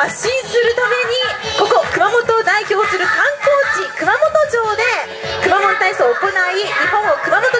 発信するためにここ熊本を代表する観光地熊本城で熊本体操を行い日本を熊本